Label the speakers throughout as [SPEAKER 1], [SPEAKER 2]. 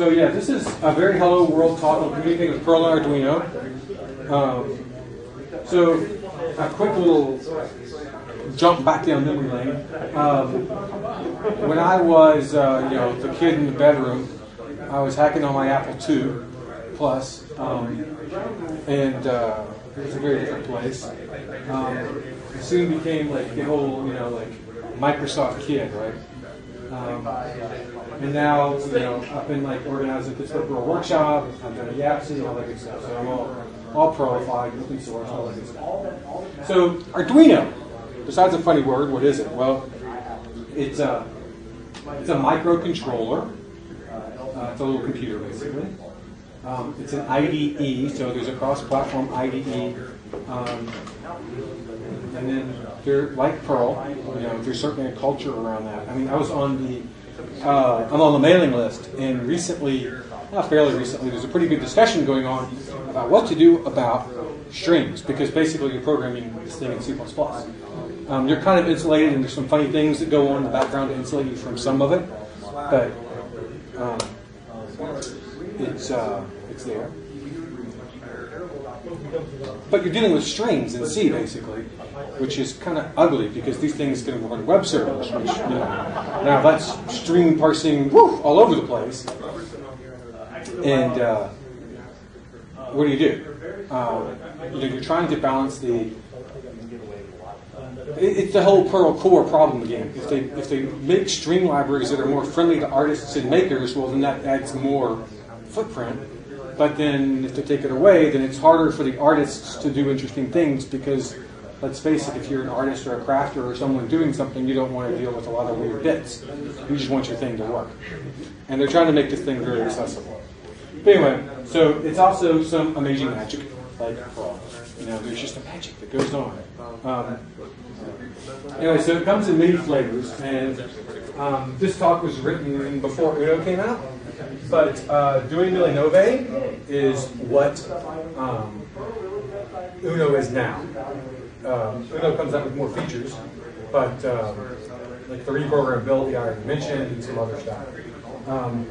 [SPEAKER 1] So yeah, this is a very hello world talk on communicating with Perl and Arduino. Um, so a quick little jump back down memory lane. Um, when I was, uh, you know, the kid in the bedroom, I was hacking on my Apple II Plus, um, and uh, it was a very different place. Um, soon became like the whole, you know, like Microsoft kid, right? And now, you know, I've been like organizing this a workshop. I've done a and all that good stuff. So I'm all all prolified, open source, all that good stuff. So Arduino, besides a funny word, what is it? Well, it's a it's a microcontroller. Uh, it's a little computer, basically. Um, it's an IDE, so there's a cross-platform IDE. Um, and then like Perl, you know, there's certainly a culture around that. I mean, I was on the uh, I'm on the mailing list, and recently, not fairly recently, there's a pretty good discussion going on about what to do about strings, because basically you're programming this thing in C++. Um, you're kind of insulated, and there's some funny things that go on in the background to insulate you from some of it, but um, it's uh, it's there. But you're dealing with strings in C basically, which is kind of ugly because these things can run web servers, which you know now that's string parsing all over the place. And uh, what do you do? Uh, you know, you're trying to balance the it's the whole Perl core problem again. If they if they make string libraries that are more friendly to artists and makers, well then that adds more footprint. But then if they take it away, then it's harder for the artists to do interesting things because let's face it, if you're an artist or a crafter or someone doing something, you don't want to deal with a lot of weird bits. You just want your thing to work. And they're trying to make this thing very accessible. But anyway, so it's also some amazing magic, like you know, there's just a magic that goes on. Um, anyway, so it comes in many flavors, and um, this talk was written before Uno came out. But uh, Duemilanove is what um, Uno is now. Um, Uno comes out with more features, but um, like the reprogrammability I already mentioned and some other stuff. Um,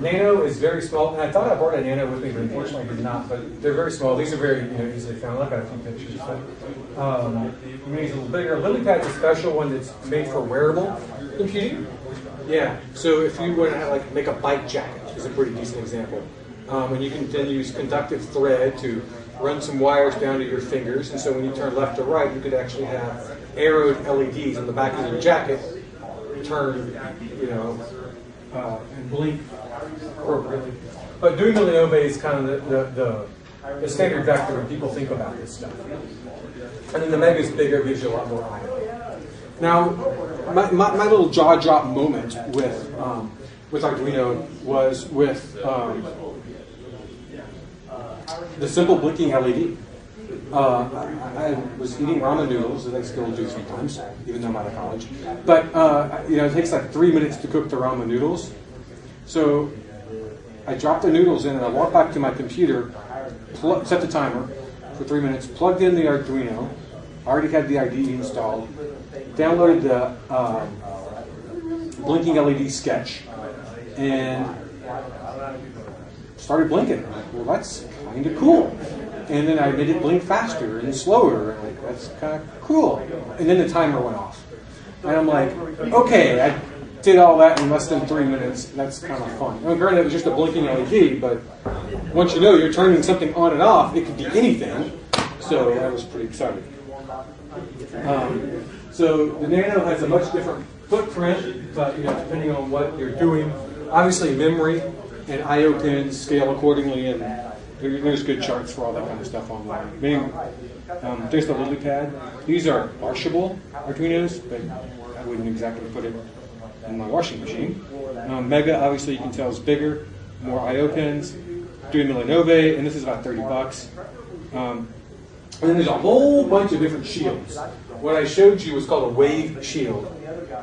[SPEAKER 1] Nano is very small, and I thought I brought a Nano with me, but unfortunately I did not. But they're very small. These are very you know, easily found. I've got a few pictures. But, um, Mini's a little bigger. LilyPad's a special one that's made for wearable computing. Yeah. So if you want to like make a bike jacket, is a pretty decent example. Um, and you can then use conductive thread to run some wires down to your fingers, and so when you turn left to right, you could actually have arrowed LEDs on the back of your jacket turn, you know, uh, and blink appropriately. But doing the Nove is kind of the, the, the, the standard vector when people think about this stuff. And then the Mega is bigger, gives you a lot more. Now, my, my, my, little jaw drop moment with um, with Arduino was with um, the simple blinking LED. Uh, I was eating ramen noodles, as I still do sometimes, even though I'm out of college. But uh, you know, it takes like three minutes to cook the ramen noodles. So I dropped the noodles in, and I walked back to my computer, set the timer for three minutes, plugged in the Arduino, already had the IDE installed, downloaded the uh, blinking LED sketch, and started blinking. I'm like, well, that's kind of cool. And then I made it blink faster and slower. And like, that's kind of cool. And then the timer went off. And I'm like, okay, I did all that in less than three minutes. That's kind of fun. Now, granted, it was just a blinking LED, but once you know you're turning something on and off, it could be anything. So that was pretty exciting. Um, so the Nano has a much different footprint, but you know, depending on what you're doing, obviously memory and I/O pins scale accordingly, and there's good charts for all that kind of stuff online. I um, there's the LilyPad. These are washable Arduinos, but I wouldn't exactly put it in my washing machine. Um, Mega, obviously, you can tell is bigger, more I/O pins. Duemilanove, and this is about 30 bucks. Um, and then there's a whole bunch of different shields. What I showed you was called a wave shield.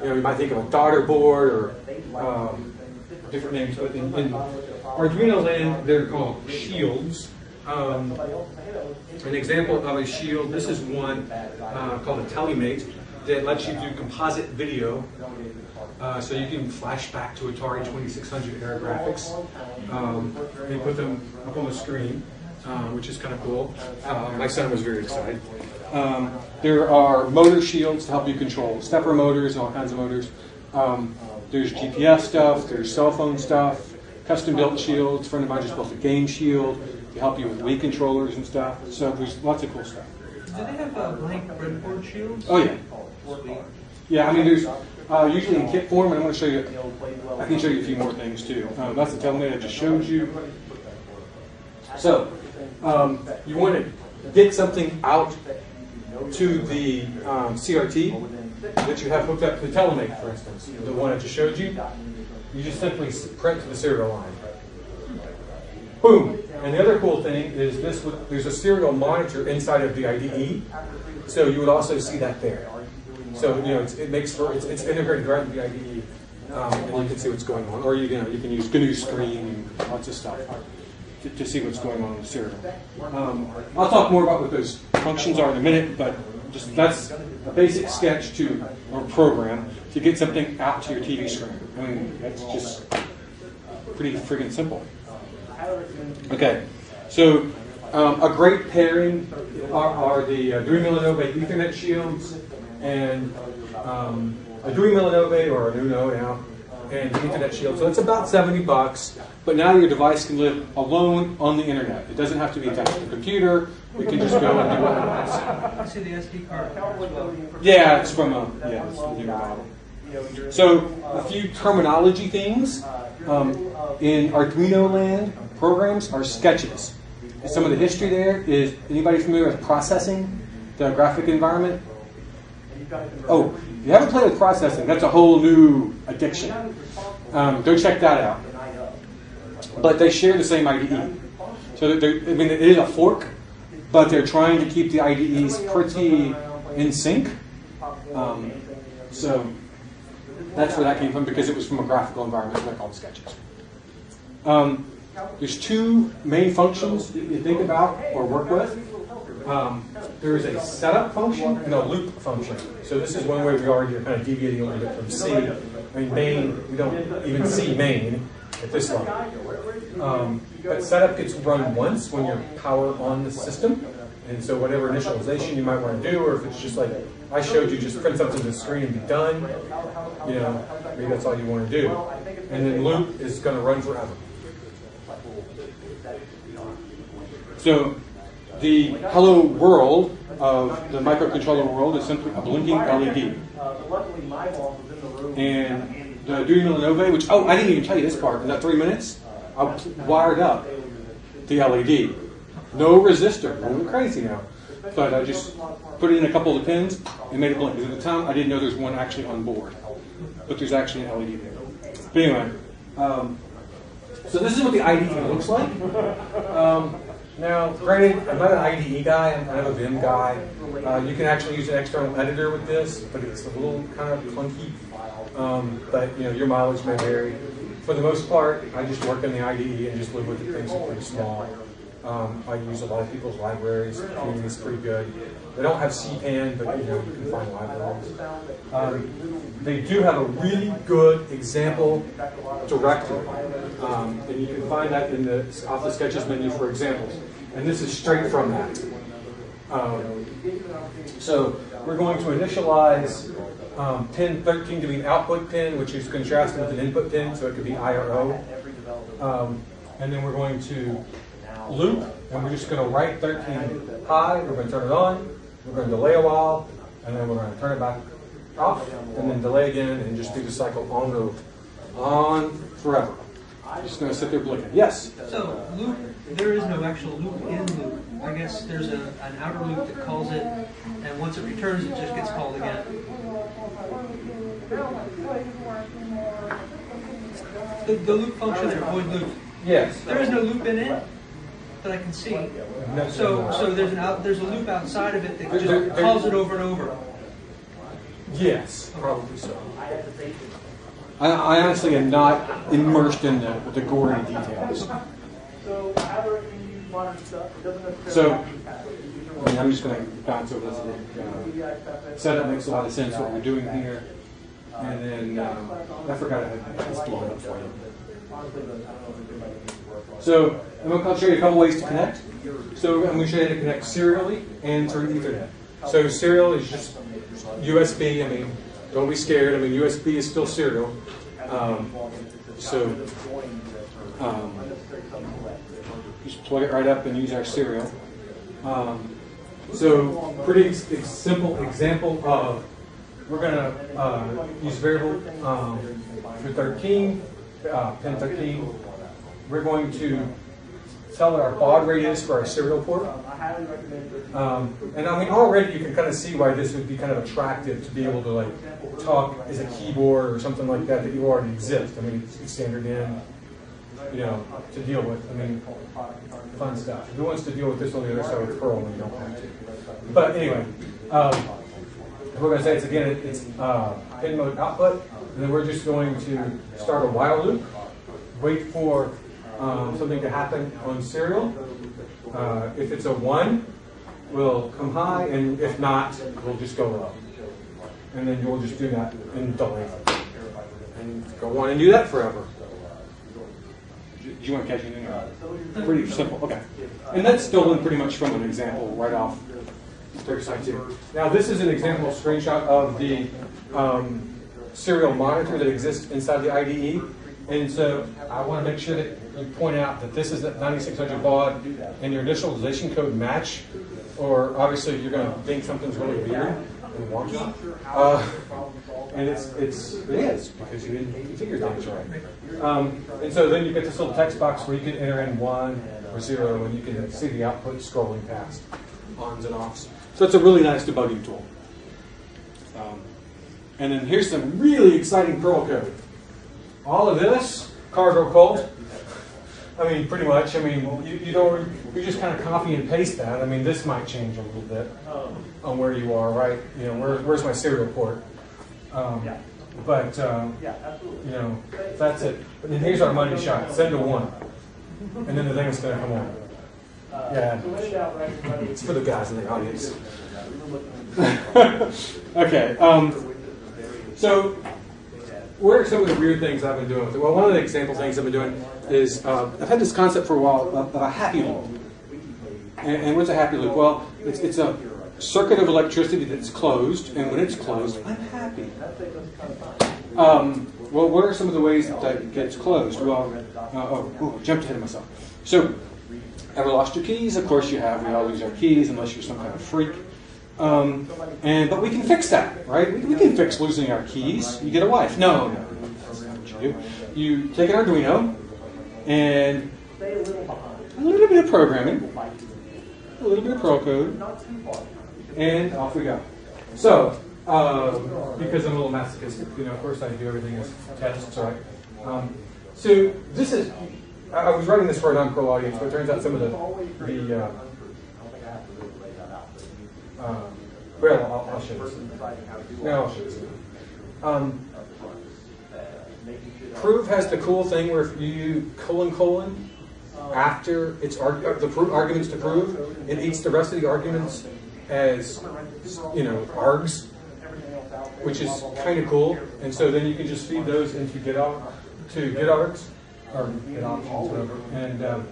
[SPEAKER 1] You know, you might think of a daughter board or um, different names, but in, in, Arduino land, they're called shields. Um, an example of a shield, this is one uh, called a TellyMate. that lets you do composite video. Uh, so you can flash back to Atari 2600 era graphics. Um, they put them up on the screen, uh, which is kind of cool. Uh, my son was very excited. Um, there are motor shields to help you control stepper motors, all kinds of motors. Um, there's GPS stuff, there's cell phone stuff, custom built shields. A friend of mine just built a game shield to help you with Wii controllers and stuff. So there's lots of cool stuff.
[SPEAKER 2] Do they have uh, blank breadboard shields?
[SPEAKER 1] Oh yeah. Yeah, I mean, there's uh, usually in kit form, and I'm going to show you. I can show you a few more things too. Um, that's the telnet I just showed you. So, um, you want to get something out to the um, CRT that you have hooked up to the for instance, the one I just showed you. You just simply print to the serial line. Boom. And the other cool thing is this: there's a serial monitor inside of the IDE, so you would also see that there. So you know, it makes for it's, it's integrated right into the IDE, um, and you can see what's going on. Or you, you know, you can use GNU Screen, lots of stuff to, to see what's going on in the serial. Um, I'll talk more about what those functions are in a minute, but just that's a basic sketch to or program to get something out to your TV screen. I mean, that's just pretty friggin' simple. Okay, so um, a great pairing are, are the uh, Duemilanove Ethernet shields and um, a Duemilanove or an Uno now, and the Ethernet shield. So it's about 70 bucks, but now your device can live alone on the internet. It doesn't have to be attached to the computer. It can just go and do what it wants.
[SPEAKER 2] I see the SD card.
[SPEAKER 1] Yeah, it's from a yeah, it's a newer model. So a few terminology things um, in Arduino land programs are sketches. Some of the history there is anybody familiar with processing, the graphic environment? Oh, if you haven't played with processing, that's a whole new addiction. Um, go check that out. But they share the same IDE. So I mean, it is a fork, but they're trying to keep the IDEs pretty in sync. Um, so that's where that came from because it was from a graphical environment like all the sketches. Um, there's two main functions that you think about or work with. Um, there is a setup function and a loop function. So this is one way we are you're kind of deviating a little bit from C. I mean, main, we don't even see main at this level. Um, but setup gets run once when you're power on the system. And so whatever initialization you might want to do, or if it's just like I showed you, just print something to the screen and be done, you know, maybe that's all you want to do. And then loop is going to run forever. So the hello world of the microcontroller world is simply a blinking LED. And the Duemilanove, which, oh, I didn't even tell you this part. In that three minutes, I wired up the LED. No resistor. I'm crazy now. But I just put it in a couple of the pins and made it blink. Because at the time, I didn't know there's one actually on board. But there's actually an LED there. But anyway, um, so this is what the IDE looks like. Um, now, granted, I'm not an IDE guy, I'm kind of a Vim guy. Uh, you can actually use an external editor with this, but it's a little kind of clunky. Um, but you know, your mileage may vary. For the most part, I just work in the IDE and just live with it. Things are pretty small. Um, I use a lot of people's libraries. Community is pretty good. They don't have CPAN, but you know you can find libraries. Um, they do have a really good example directory, um, and you can find that in the off the sketches menu for examples. And this is straight from that. Um, so we're going to initialize um, pin 13 to be an output pin, which is contrasted with an input pin, so it could be I or O. Um, and then we're going to loop, and we're just going to write 13 high, we're going to turn it on, we're going to delay a while, and then we're going to turn it back off, and then delay again, and just do the cycle on on forever. Just going to sit there blinking. Yes?
[SPEAKER 2] So, loop, there is no actual loop in loop. I guess there's a, an outer loop that calls it, and once it returns, it just gets called again. The, the loop function there, void loop.
[SPEAKER 1] Yes.
[SPEAKER 2] There is no loop in it that I can see. So, so there's an out, there's a loop outside of it that
[SPEAKER 1] There- there-
[SPEAKER 2] just
[SPEAKER 1] there-
[SPEAKER 2] calls it over and over.
[SPEAKER 1] Yes, probably so. I, I honestly am not immersed in the, the gory details. So, I mean, I'm just going to bounce over this. Uh, setup makes a lot of sense what we're doing here. And then um, I forgot I had this blown up for you. So I'm going to show you a couple ways to connect. So I'm going to show you how to connect serially and through Ethernet. So serial is just USB. I mean, don't be scared. I mean, USB is still serial. Um, so um, just plug it right up and use our serial. Um, so pretty simple example of we're going to uh, use variable um, for 13, uh, pin 13. We're going to tell our baud rate is for our serial port. Um, and I mean, already you can kind of see why this would be kind of attractive to be able to like talk as a keyboard or something like that that you already exist. I mean, it's, it's standard in, you know, to deal with. I mean, fun stuff. Who wants to deal with this on the other side with Perl when you don't have to? But anyway, um, we're going to say it's again, it- it's uh, pin mode output, and then we're just going to start a while loop, wait for um, something to happen on serial. Uh, if it's a one, we'll come high, and if not, we'll just go low. And then you'll just do that and delay. And go on and do that forever. Do you want to catch anything? Pretty simple, okay. And that's stolen pretty much from an example right off their site too. Now this is an example screenshot of the um, serial monitor that exists inside the IDE. And so I want to make sure that you point out that this is that 9600 baud and your initialization code match, or obviously you're going to think something's really weird and wonky. Uh, and it's, it's, it is, because you didn't configure things right. Um, and so then you get this little text box where you can enter in one or zero, and you can see the output scrolling past ons and offs. So it's a really nice debugging tool. Um, and then here's some really exciting Perl code. All of this, cargo cult. I mean, pretty much. I mean, you, you don't, you just kind of copy and paste that. I mean, this might change a little bit on where you are, right? You know, where, where's my serial port? Um, but, um, you know, that's it. And then here's our money shot. Send to one. And then the thing is going to come on. Yeah. It's for the guys in the audience. okay. Um, so, what are some of the weird things I've been doing with it? Well, one of the example things I've been doing is uh, I've had this concept for a while of, a happy loop. And, and what's a happy loop? Well, it's, it's a circuit of electricity that's closed, and when it's closed, I'm happy. Um, well, what are some of the ways that that gets closed? Well, uh, oh, ooh, jumped ahead of myself. So, ever lost your keys? Of course you have. We all lose our keys unless you're some kind of freak. Um, and but we can fix that, right? We, we can fix losing our keys. You get a wife. No, no, you. You take an Arduino and a little bit of programming, a little bit of Perl code, and off we go. So, um, because I'm a little masochistic, you know, of course I do everything as tests, right? Um, so this is, I I was writing this for a non-pro audience, but it turns out some of the, the uh, uh, well, I'll, I'll show this. No, I'll show this. Um, prove has the cool thing where if you colon colon after its arg- uh, the pro- arguments to prove, it eats the rest of the arguments as you know args, which is kind of cool. And so then you can just feed those into get out to get args or get options, whatever. And um,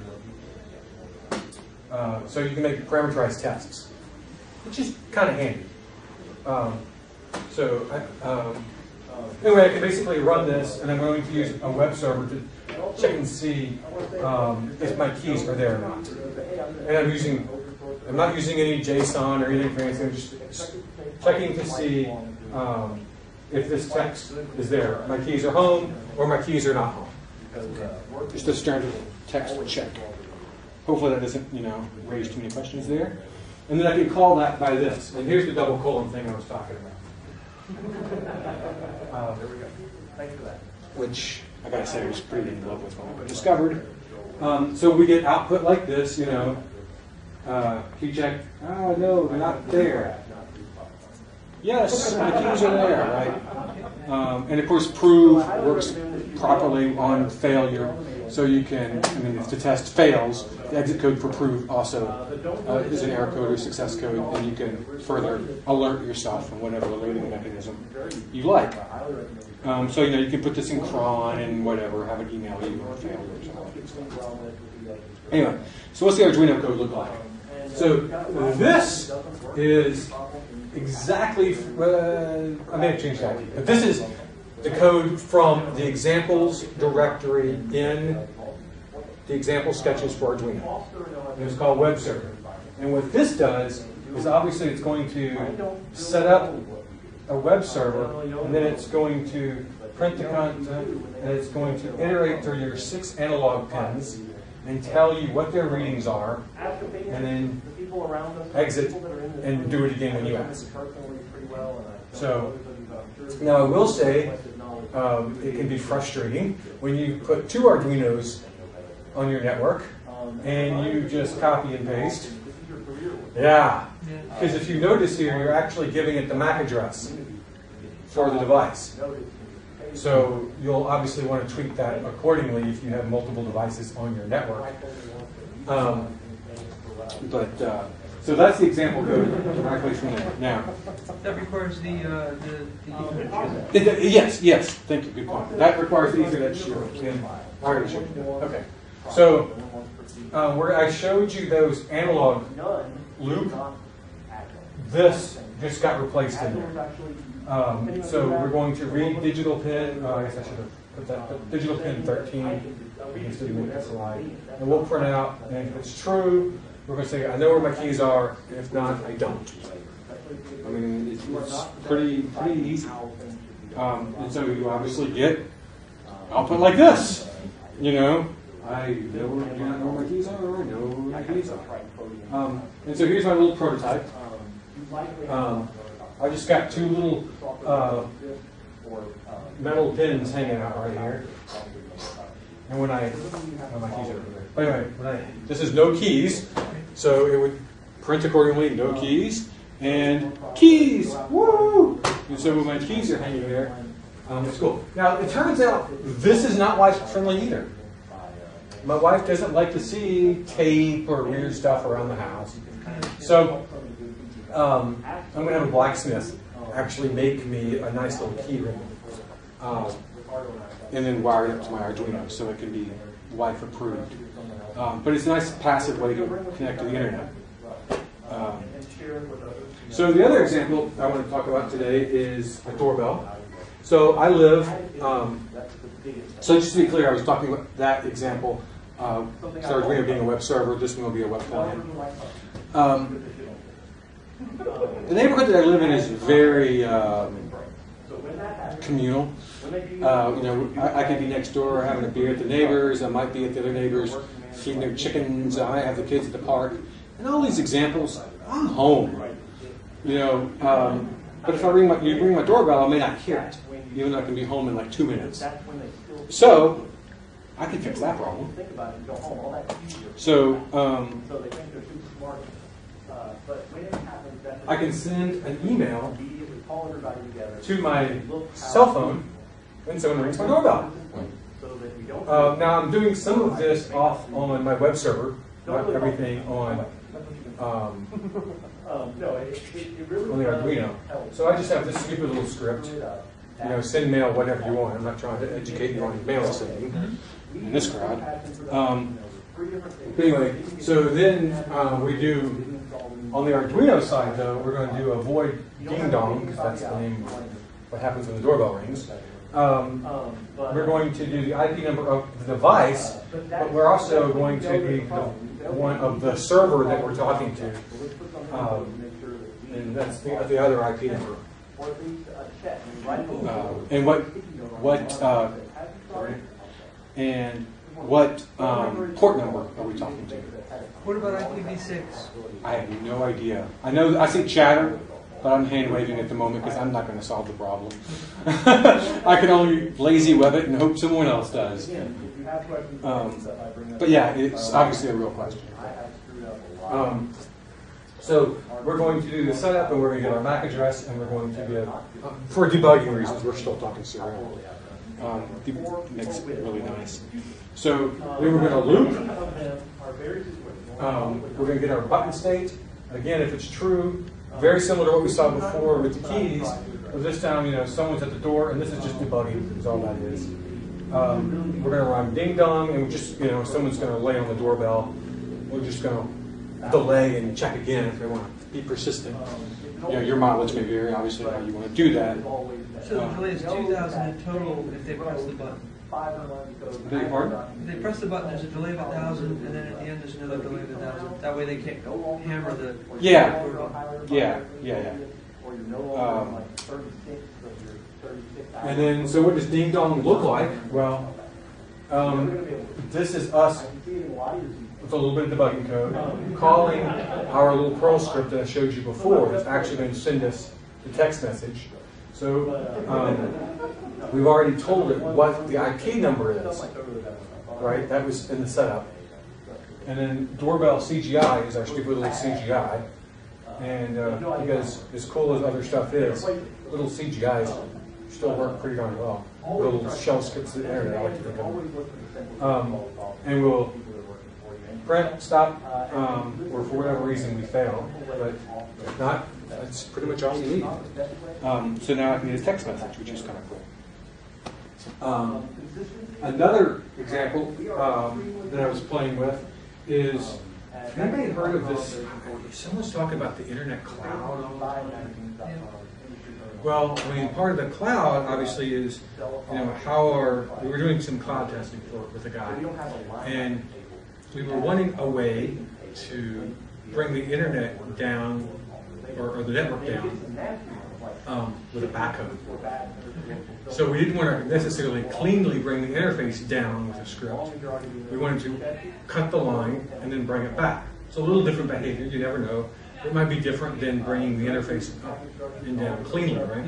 [SPEAKER 1] uh, so you can make parameterized tests, which is kind of handy. Um, so I, um, anyway, I can basically run this, and I'm going to use a web server to check and see um, if my keys are there or not. And I'm using, I'm not using any JSON or anything fancy. I'm just checking to see um, if this text is there. My keys are home, or my keys are not home. Just a standard text check. Hopefully that doesn't, you know, raise too many questions there. And then I can call that by this. And here's the double colon thing I was talking about. Um, which I gotta say I was pretty in love with when I discovered. Um, so we get output like this, you know. Uh, key check. Oh no, they're not there. Yes, my keys are there, right? Um, and of course, prove works properly on failure. So you can, I mean, if the test fails, the exit code for prove also uh, is an error code or success code, and you can further alert yourself from whatever alerting mechanism you like. Um, so you know you can put this in cron and whatever, have it email you and all that stuff. Anyway, so what's the Arduino code look like? So this is exactly, uh, I may have changed that, but this is the code from the examples directory in the example sketches for Arduino. And it's called web server. And what this does is obviously it's going to set up a web server, and then it's going to print the content, and it's going to iterate through your six analog pins and tell you what their readings are, and then exit and do it again when you ask. So now I will say um, it can be frustrating when you put two Arduinos on your network and you just copy and paste. Yeah, because if you notice here, you're actually giving it the MAC address for the device. So you'll obviously want to tweak that accordingly if you have multiple devices on your network. Um, but uh, so that's the example code from there. Now,
[SPEAKER 2] That requires the, uh, the, the Ethernet chip.
[SPEAKER 1] it- it- yes, yes, thank you, good point. That requires the Ethernet shield. and I already showed you that. Okay, so uh, where I showed you those analog loop, this just got replaced in there. Um, so we're going to read digital pin, uh, I guess I should have put that, but digital pin 13 instead of make that slide. And we'll print out, and if it's true, we're going to say, I know where my keys are, and if not, I don't. I mean, it's, it's pretty, pretty easy. Um, and so you obviously get output like this, you know. I know where, not know where my keys are, I know where my keys are. Um, and so here's my little prototype. Um, I just got two little uh, metal pins hanging out right here. And when I, oh, my keys are over there. Anyway, when I, this is no keys, so it would print accordingly, no keys, and keys, woo! And so my keys are hanging there, um, it's cool. Now, it turns out this is not wife friendly either. My wife doesn't like to see tape or weird stuff around the house. So, um, I'm going to have a blacksmith actually make me a nice little key ring. Um, and then wire it up to my Arduino so it can be wife approved. Um, but it's a nice passive way to connect to the internet. Um, so the other example I want to talk about today is a doorbell. So I live, um, so just to be clear, I was talking about that example, uh, so Arduino being a web server, this one will be a web client. Um, the neighborhood that I live in is very um, communal. Uh, you know, I, I could be next door having a beer at the neighbors. I might be at the other neighbors feeding their chickens. I have the kids at the park. And all these examples, I'm home. You know, um, but if I ring my, you ring my doorbell, I may not hear it, even though I can be home in like two minutes. So I can fix that problem. So um, I can send an email to my cell phone when someone rings my doorbell. Uh, now I'm doing some of this off on my web server, not everything on um, on the Arduino. So I just have this stupid little script. You know, send mail whatever you want. I'm not trying to educate you on mail sending in this crowd. Um, anyway, so then uh, we do on the Arduino side though, we're going to do a void ding dong because that's the name of what happens when the doorbell rings. Um, we're going to do the IP number of the device, but we're also going to be the one of the server that we're talking to. Um, and that's the, the other IP number. Uh, and what what uh, and what um, port number are we talking to?
[SPEAKER 2] What about IPv6?
[SPEAKER 1] I have no idea. I know I see chatter, but I'm hand waving at the moment because I'm not going to solve the problem. I can only lazy web it and hope someone else does. Um, but yeah, it's obviously a real question. Um, so we're going to do the setup, and we're going to get our MAC address, and we're going to get, uh, for debugging reasons, we're still talking serial. Um, it makes it really nice. So we were going to loop. Um, we're going to get our button state. Again, if it's true, very similar to what we saw before with the keys. But this time, you know, someone's at the door, and this is just debugging. Is all that is. Um, we're going to run ding dong, and just, you know, someone's going to lay on the doorbell. We're just going to delay and check again if they want to be persistent. You know, your mileage may vary, obviously, how you want to do that.
[SPEAKER 2] So is two thousand in total if they press the button.
[SPEAKER 1] Beg your pardon?
[SPEAKER 2] They press the button, there's a delay of a thousand, and then at the end, there's another delay of a thousand. That way they can't hammer the.
[SPEAKER 1] Yeah. Yeah, yeah, yeah. Um, And then, so what does ding dong look like? Well, um, this is us with a little bit of debugging code calling our little Perl script that I showed you before. It's actually going to send us the text message. So um, we've already told it what the IP number is, right? That was in the setup. And then doorbell CGI is our stupid little CGI. And uh, because as cool as other stuff is, little CGIs still work pretty darn well. Little shell scripts in there, I like to think of. Um, and we'll print, stop, um, or for whatever reason we fail. But if not, that's pretty much all you need. Um, so now I can get a text message, which is kind of cool. Um, another example um, that I was playing with is, anybody heard of this? Someone's talking about the internet cloud. Well, I mean, part of the cloud obviously is, you know, how are we were doing some cloud testing for with a guy, and we were wanting a way to bring the internet down or, or the network down um, with a backhoe. So we didn't want to necessarily cleanly bring the interface down with a script. We wanted to cut the line and then bring it back. It's a little different behavior. You never know. It might be different than bringing the interface up and down cleanly, right?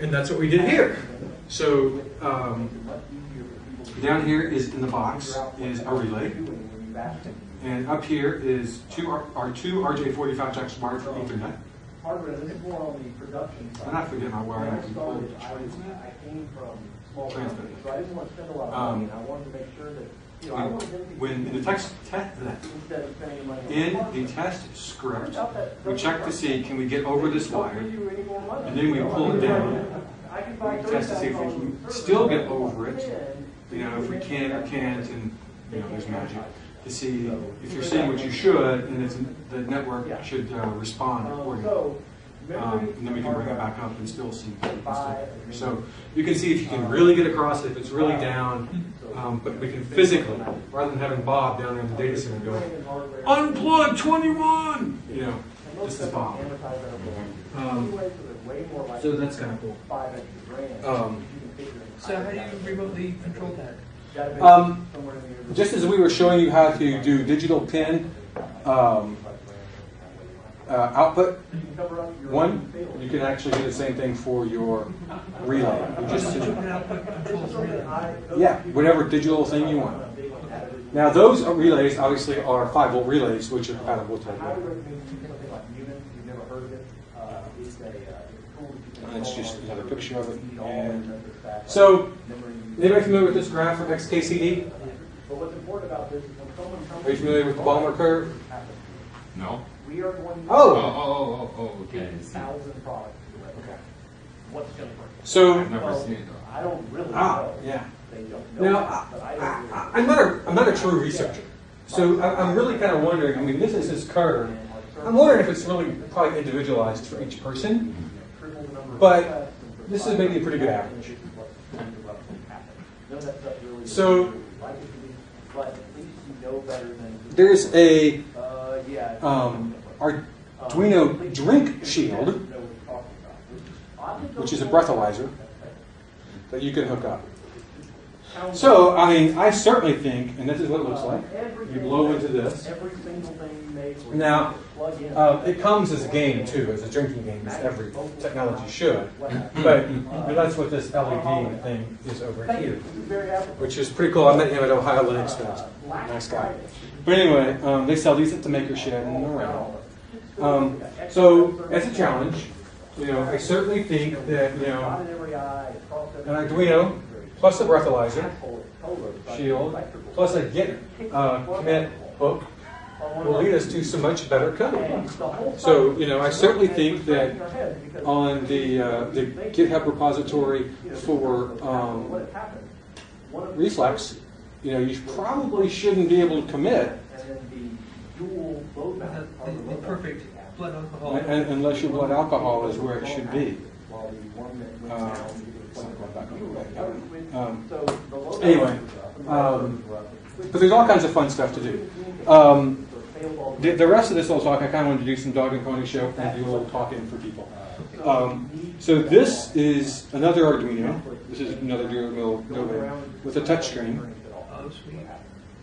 [SPEAKER 1] And that's what we did here. So um, down here is in the box is our relay. And up here is two our two RJ45 jacks wired for Ethernet. And I forget my wire. I can pull it. Transmit. Um, When in the text te- in the test script, we check to see can we get over this wire, and then we pull it down. We test to see if we can still get over it. You know, if we can or can't, and you know, there's magic to see if you're seeing what you should, and it's, the network should uh, respond accordingly. Um, and then we can bring it back up and still see. and still- So you can see if you can really get across it, if it's really down, um, but we can physically, rather than having Bob down there in the data center go, unplug 21! You know, this is Bob. Um, so that's kind of cool. Um,
[SPEAKER 2] So how do you remotely control that?
[SPEAKER 1] Um, just as we were showing you how to do digital pin um, uh, output one, you can actually do the same thing for your relay. You just yeah, whatever digital thing you want. Now those relays obviously are five volt relays, which are compatible to. That's just another picture of it. And so, anybody familiar with this graph from XKCD? Are you familiar with the Ballmer curve?
[SPEAKER 3] No?
[SPEAKER 4] We are going to.
[SPEAKER 3] Oh,
[SPEAKER 1] Oh,
[SPEAKER 3] oh, oh, oh, okay. I.
[SPEAKER 4] Thousand products. What's gonna work?
[SPEAKER 1] so
[SPEAKER 3] I've never seen it though.
[SPEAKER 4] I don't really
[SPEAKER 1] ah,
[SPEAKER 4] know.
[SPEAKER 1] yeah.
[SPEAKER 4] They don't know,
[SPEAKER 1] Now,
[SPEAKER 4] but I,
[SPEAKER 1] I, I'm, not a I'm not a true researcher, so I, I'm really kind of wondering. I mean, this is his curve. I'm wondering if it's really probably individualized for each person.
[SPEAKER 4] Triple the number of
[SPEAKER 1] But this is maybe a pretty good average.
[SPEAKER 4] what's going to happen. None that stuff really.
[SPEAKER 1] So-
[SPEAKER 4] Like it to be, but at least you know better than.
[SPEAKER 1] There's a
[SPEAKER 4] Uh, yeah.
[SPEAKER 1] um, Arduino drink shield, which is a breathalyzer that you can hook up. So, I mean, I certainly think, and this is what it looks like. You blow into this.
[SPEAKER 4] Every single thing you make. where you
[SPEAKER 1] Now, Uh, it comes as a game too, as a drinking game, as every technology should. But that's what this LED thing is over here, which is pretty cool. I met him at Ohio Linux Fest. Nice guy. But anyway, um, they sell these at the Maker Shed and around. Um, so, as a challenge, you know, I certainly think that, you know,
[SPEAKER 4] Not in every eye, across every-
[SPEAKER 1] an Arduino plus a breathalyzer
[SPEAKER 4] Asshole, color, but
[SPEAKER 1] shield plus a Git uh, commit hook will lead us to some much better code.
[SPEAKER 4] And the whole
[SPEAKER 1] So, you know, I certainly think that
[SPEAKER 4] in our heads because-
[SPEAKER 1] on the, uh, the GitHub repository for um,
[SPEAKER 4] had happened, one of the-
[SPEAKER 1] Reflex, you know, you probably shouldn't be able to commit
[SPEAKER 4] the dual load
[SPEAKER 2] The,
[SPEAKER 4] balance.
[SPEAKER 2] the, the perfect blood alcohol.
[SPEAKER 1] un- un- unless your blood alcohol is where it should be.
[SPEAKER 4] While
[SPEAKER 1] Um, anyway, um. But there's all kinds of fun stuff to do. Um, the, the rest of this little talk, I kind of wanted to do some dog and pony show and do a little talking for people. Um, so this is another Arduino. This is another Duo with a
[SPEAKER 2] touch screen.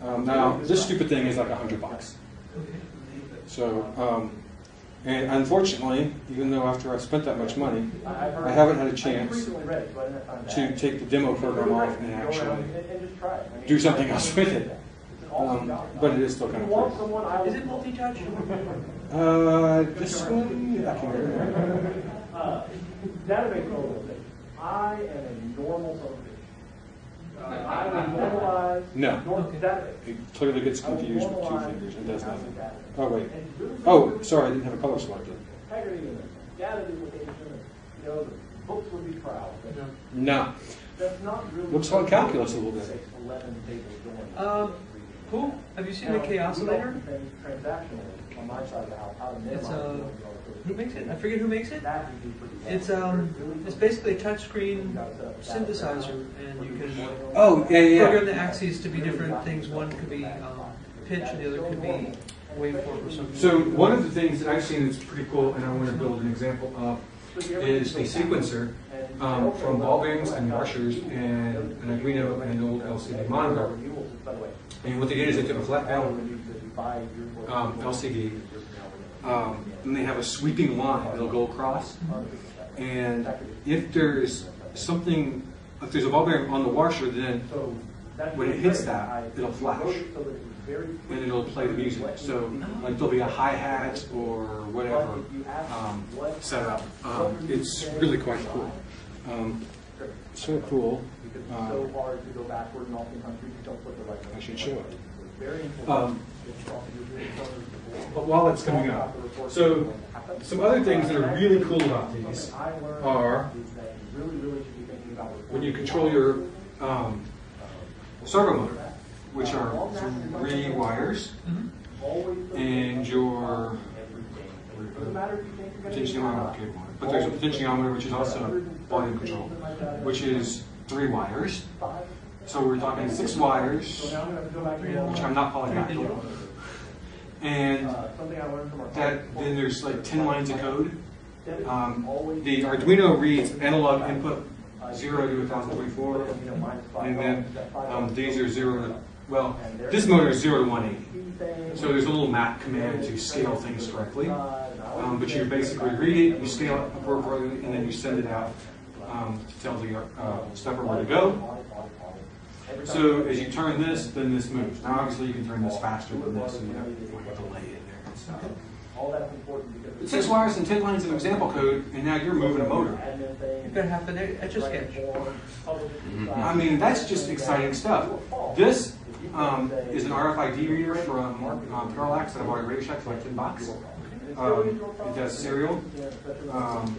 [SPEAKER 1] Um, now, this stupid thing is like a hundred bucks. So, um, and unfortunately, even though after I've spent that much money,
[SPEAKER 4] I
[SPEAKER 1] I haven't had a chance to
[SPEAKER 4] to
[SPEAKER 1] take the demo program off and actually do
[SPEAKER 4] do
[SPEAKER 1] something else with it. Um, but it is still kind of cool.
[SPEAKER 2] Is it multi-touch?
[SPEAKER 1] Uh, this one, I can remember.
[SPEAKER 4] Database normalization. I am a normal son of a bitch. Uh, I will normalize.
[SPEAKER 1] No.
[SPEAKER 4] normal
[SPEAKER 2] Okay.
[SPEAKER 1] It clearly gets confused with two fingers and does nothing. Oh, wait. Oh, sorry, I didn't have a color selected.
[SPEAKER 4] Integrity in it, data you know, the books would be proud, but
[SPEAKER 2] No.
[SPEAKER 1] No.
[SPEAKER 4] that's not really.
[SPEAKER 1] Looks like calculus a little bit.
[SPEAKER 4] Takes Eleven tables going.
[SPEAKER 2] Um, cool. Have you seen the
[SPEAKER 4] Now,
[SPEAKER 2] Chaos
[SPEAKER 4] we
[SPEAKER 2] Later?
[SPEAKER 4] don't think Transactionally, on my side of the house, how to minimize.
[SPEAKER 2] It's, uh, Who makes it? I forget who makes it.
[SPEAKER 4] That would be pretty.
[SPEAKER 2] It's um, it's basically a touchscreen synthesizer, and you can
[SPEAKER 1] Oh, yeah,
[SPEAKER 2] program the axes to be different things. One could be um, pitch, and the other could be waveform or something.
[SPEAKER 1] So one of the things that I've seen that's pretty cool, and I want to build an example of, is a sequencer um, from ball bearings and washers and an Arduino and an old LCD monitor. And what they did is they took a flat panel um, LCD, um, and they have a sweeping line that'll go across. And if there's something, if there's a ball bearing on the washer, then when it hits that, it'll flash and it'll play the music. So like there'll be a hi hat or whatever um, set up. Um, it's really quite cool. Um, so cool.
[SPEAKER 4] Because it's
[SPEAKER 1] Um,
[SPEAKER 4] so hard to go backward and oftentimes you don't put the right.
[SPEAKER 1] I should show it. But while it's coming up, so some other things that are really cool about these are when you control your um, servo motor, which are three wires, and your potentiometer, but there's a potentiometer which is also volume control, which is three wires. So we're talking six wires, which I'm not polydactyl. And that then there's like 10 lines of code. Um, the Arduino reads analog input 0 to 1024, and then um, these are 0 to, well, this motor is 0 to 180. So there's a little map command to scale things correctly. Um, but you basically read it, you scale it appropriately, and then you send it out um, to tell the uh, stepper where to go. So as you turn this, then this moves. Now obviously you can turn this faster than this, and you have like a delay in there and stuff.
[SPEAKER 4] All that's important because.
[SPEAKER 1] Six wires and 10 lines of example code, and now you're moving a motor.
[SPEAKER 4] Admin thing.
[SPEAKER 2] You've got half an etch a sketch.
[SPEAKER 1] I mean, that's just exciting stuff. This um, is an RFID reader from um, Parallax that I've already Radio Shack for like 10 bucks. Um, it does serial, um,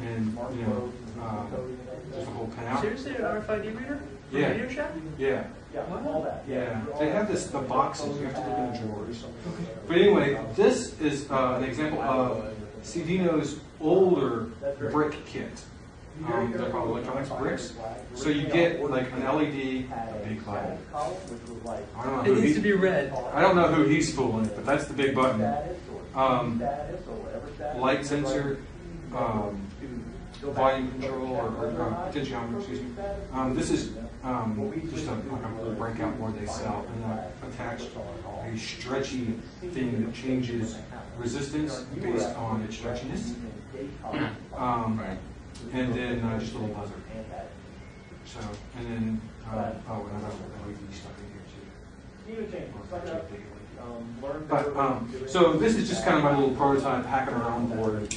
[SPEAKER 1] and, you know, um, there's a whole pinout.
[SPEAKER 2] Seriously, an RFID reader? For
[SPEAKER 1] Yeah.
[SPEAKER 2] Radio Shack?
[SPEAKER 1] Yeah,
[SPEAKER 4] Yeah, all that.
[SPEAKER 1] yeah. They have this, the boxes, you have to look in the drawers. But anyway, this is uh, an example of Cedino's older brick kit. Um, they're called electronics bricks. So you get like an LED, a big light. I don't know
[SPEAKER 2] It needs
[SPEAKER 1] he's,
[SPEAKER 2] to be red.
[SPEAKER 1] I don't know who he's fooling, but that's the big button. Um, light sensor, um, volume control or, or uh, potentiometer, excuse me. Um, this is um, just a, like a little breakout board they sell, and I've attached a stretchy thing that changes resistance based on its stretchiness. Um, and then uh, just a little buzzer. So, and then, uh, oh, and I got LED stuff in here too.
[SPEAKER 4] Um.
[SPEAKER 1] But, um, so this is just kind of my little prototype hacking around board.